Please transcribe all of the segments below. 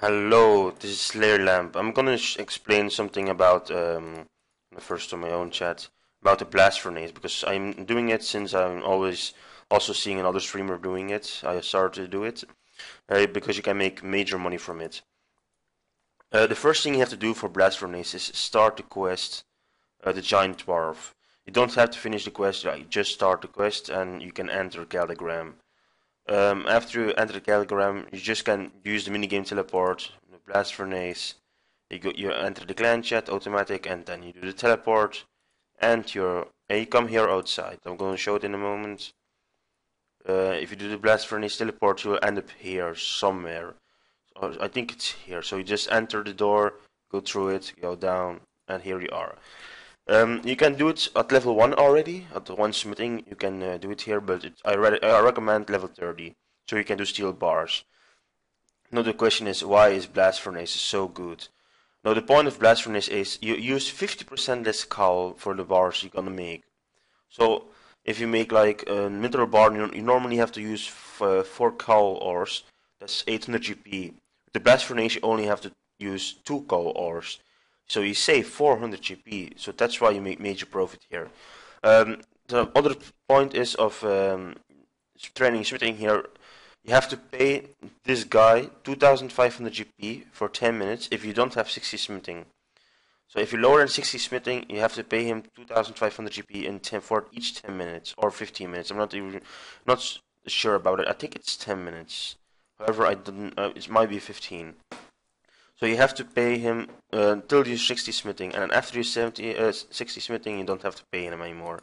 Hello, this is Slayer Lamp. I'm gonna explain something about, um, first on my own chat, about the blast furnace, because I'm doing it since I'm always also seeing another streamer doing it. I started to do it, uh, because you can make major money from it. Uh, the first thing you have to do for blast furnace is start the quest, uh, the giant dwarf. You don't have to finish the quest, you just start the quest and you can enter Keldagrim. Um, after you enter the Keldagrim, you just can use the minigame teleport, the blast furnace. You go, you enter the clan chat automatic, and then you do the teleport, and you and you come here outside. I'm going to show it in a moment. Uh, if you do the blast furnace teleport, you will end up here somewhere. So I think it's here. So you just enter the door, go through it, go down, and here you are. Um, you can do it at level 1 already, at 1 smithing, you can uh, do it here, but it, I, re I recommend level 30, so you can do steel bars. Now the question is, why is Blast Furnace so good? Now the point of Blast Furnace is, you use 50% less coal for the bars you're gonna make. So, if you make like a mithril bar, you, you normally have to use uh, 4 coal ores, that's 800 GP. The Blast Furnace you only have to use 2 coal ores. So you save 400 GP, so that's why you make major profit here. Um, the other point is of um, training smithing here, you have to pay this guy 2500 GP for 10 minutes if you don't have 60 smithing. So if you lower than 60 smithing, you have to pay him 2500 GP in 10 for each 10 minutes or 15 minutes. I'm not even not sure about it. I think it's 10 minutes. However, I didn't. Uh, it might be 15. So you have to pay him uh, until you're 60 smithing, and after you're 70, uh, 60 smithing, you don't have to pay him anymore.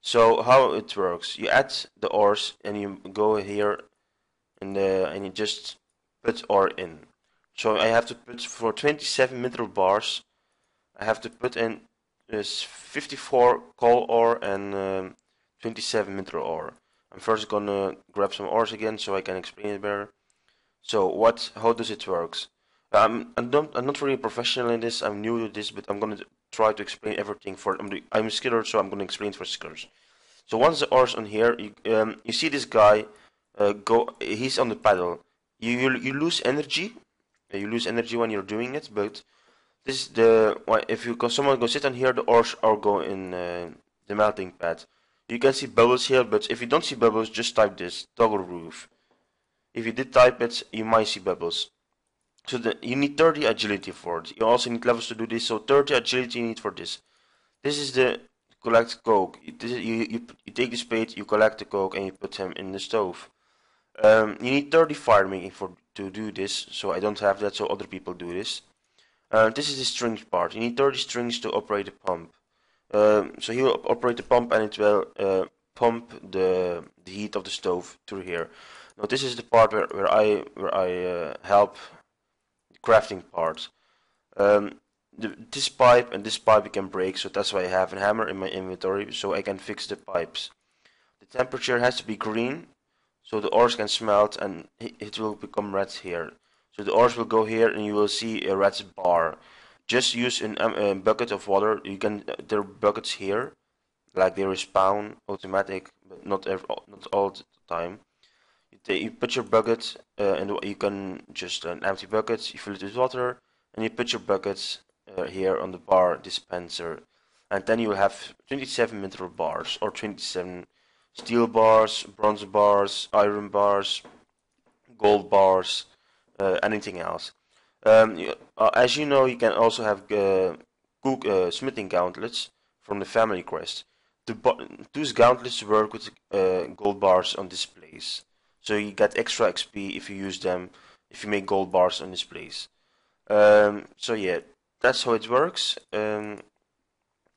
So how it works? You add the ores, and you go here, and and you just put ore in. So I have to put for 27 mithril bars. I have to put in is 54 coal ore and um, 27 mithril ore. I'm first gonna grab some ores again so I can explain it better. So what? How does it works? I'm not, I'm not really professional in this. I'm new to this, but I'm gonna try to explain everything for. I'm, I'm a skiller, so I'm gonna explain for skillers. So once the ore's on here, you um, you see this guy uh, go. He's on the paddle. You you, you lose energy. You lose energy when you're doing it, but this is the if you someone go sit on here, the ores are go in uh, the melting pad. You can see bubbles here, but if you don't see bubbles, just type this toggle roof. If you did type it, you might see bubbles. So the, you need 30 agility for it. You also need levels to do this, so 30 agility you need for this. This is the collect coke. This is, you, you, you take the spade, you collect the coke, and you put them in the stove. Um, you need 30 farming for to do this, so I don't have that, so other people do this. Uh, this is the strength part. You need 30 strength to operate the pump. Um, so he will operate the pump and it will uh, pump the, the heat of the stove through here. Now this is the part where, where I where I uh, help crafting parts. Um, the, this pipe and this pipe can break, so that's why I have a hammer in my inventory, so I can fix the pipes. The temperature has to be green, so the ores can smelt and it will become red here. So the ores will go here and you will see a red bar. Just use an, um, a bucket of water. You can there are buckets here, like they respawn automatic, but not every, not all the time you put your bucket uh, and you can just an empty bucket you fill it with water and you put your bucket uh, here on the bar dispenser. And then you will have 27 mithril bars or 27 steel bars bronze bars iron bars gold bars uh, anything else. Um, you, uh, as you know you can also have uh, cook uh, smithing gauntlets from the Family Crest the, those gauntlets work with gold bars on displays so you get extra XP if you use them, if you make gold bars on displays. Um, so yeah, that's how it works. Um,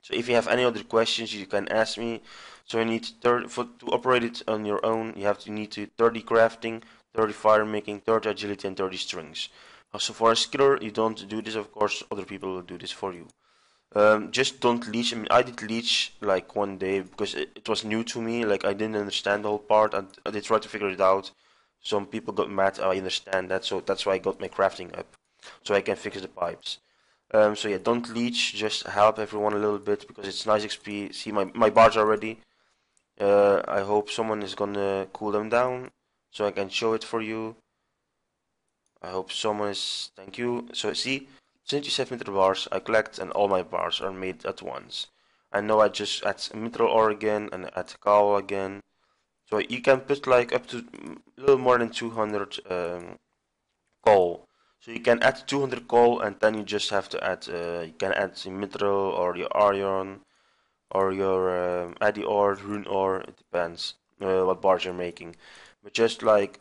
so if you have any other questions, you can ask me. So you need 30, for, to operate it on your own, you have to need to 30 crafting, 30 fire making, 30 agility, and 30 strength. So for a skiller, you don't do this, of course, other people will do this for you. Um, just don't leech. I mean, I did leech like one day because it, it, was new to me. Like I didn't understand the whole part. and did try to figure it out. Some people got mad. I understand that, so that's why I got my crafting up, so I can fix the pipes. Um, so yeah, don't leech. Just help everyone a little bit because it's nice XP. See my my bars already. Uh, I hope someone is gonna cool them down so I can show it for you. I hope someone is. Thank you. So see, 77 mithril bars I collect and all my bars are made at once. I know I just add mithril ore again and add coal again. So you can put like up to a little more than 200 um, coal. So you can add 200 coal and then you just have to add, uh, you can add mithril or your iron or your um, addy ore, rune ore, it depends uh, what bars you're making. But just like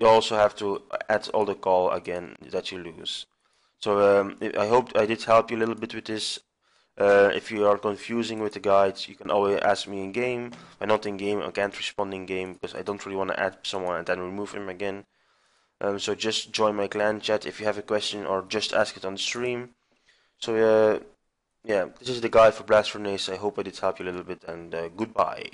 you also have to add all the coal again that you lose. So um, I hope I did help you a little bit with this. Uh, if you are confusing with the guides, you can always ask me in game. I'm not in game, I can't respond in game because I don't really want to add someone and then remove him again. Um, so just join my clan chat if you have a question or just ask it on the stream. So uh, yeah, this is the guide for Blast Furnace. I hope I did help you a little bit and uh, goodbye.